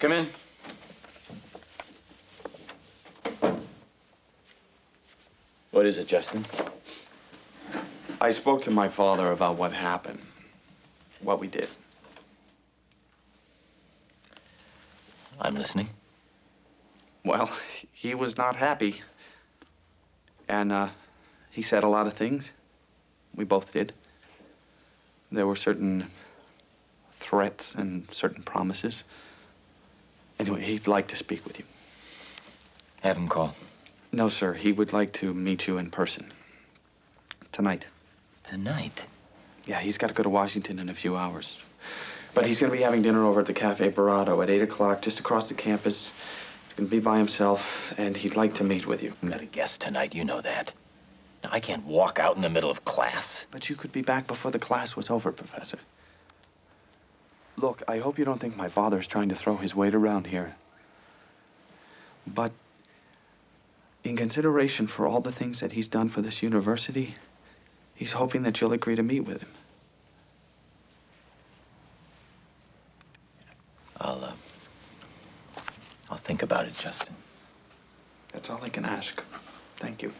Come in. What is it, Justin? I spoke to my father about what happened, what we did. I'm listening. Well, he was not happy. And uh, he said a lot of things. We both did. There were certain threats and certain promises. Anyway, he'd like to speak with you. Have him call. No, sir. He would like to meet you in person. Tonight. Tonight? Yeah, he's got to go to Washington in a few hours. But he's going to be having dinner over at the Cafe Barado at 8 o'clock, just across the campus. He's going to be by himself, and he'd like to meet with you. I've got a guest tonight, you know that. Now, I can't walk out in the middle of class. But you could be back before the class was over, Professor. Look, I hope you don't think my father's trying to throw his weight around here. But in consideration for all the things that he's done for this university, he's hoping that you'll agree to meet with him. I'll, uh, I'll think about it, Justin. That's all I can ask. Thank you.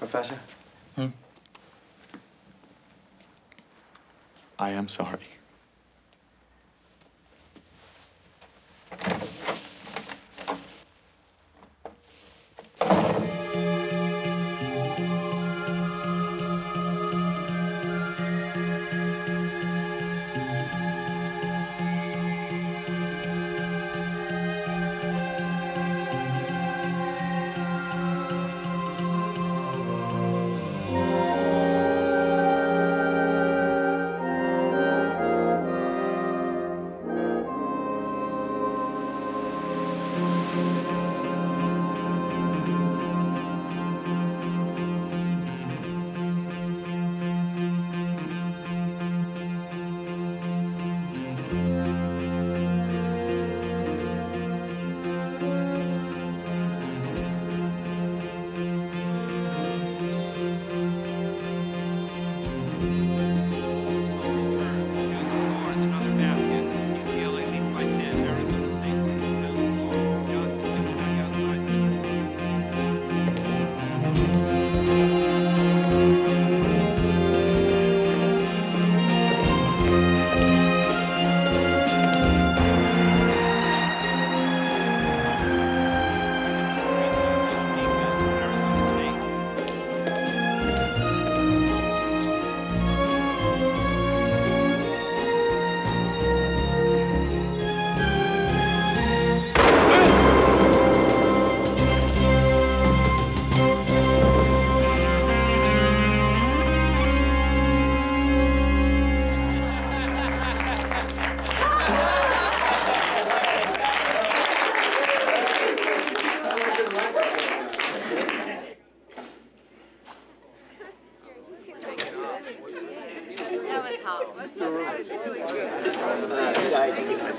Professor? Hmm? I am sorry.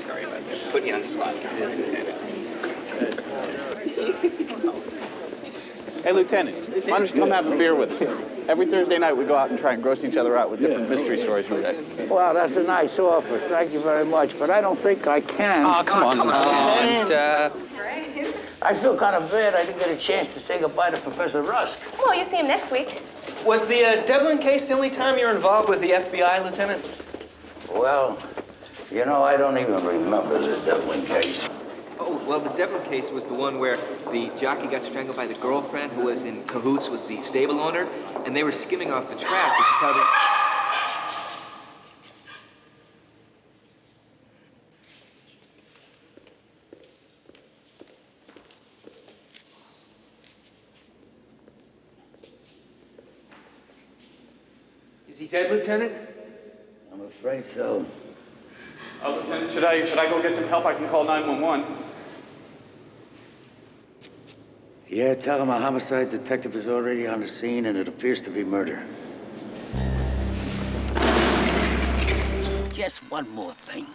Sorry about that. Put you on the spot. Hey, Lieutenant, why don't you come have a beer with us? Every Thursday night, we go out and try and gross each other out with different mystery stories we read. Well, that's a nice offer. Thank you very much. But I don't think I can. Oh, come on, Lieutenant. Uh, I feel kind of bad I didn't get a chance to say goodbye to Professor Rusk. Well, you see him next week. Was the uh, Devlin case the only time you're involved with the FBI, Lieutenant? Well, you know, I don't even remember the Devlin case. Oh, well, the Devlin case was the one where the jockey got strangled by the girlfriend who was in cahoots with the stable owner, and they were skimming off the track. Is he dead, Lieutenant? I'm afraid so. uh, Lieutenant, should I, should I go get some help? I can call 911. Yeah, tell him a homicide detective is already on the scene and it appears to be murder. Just one more thing.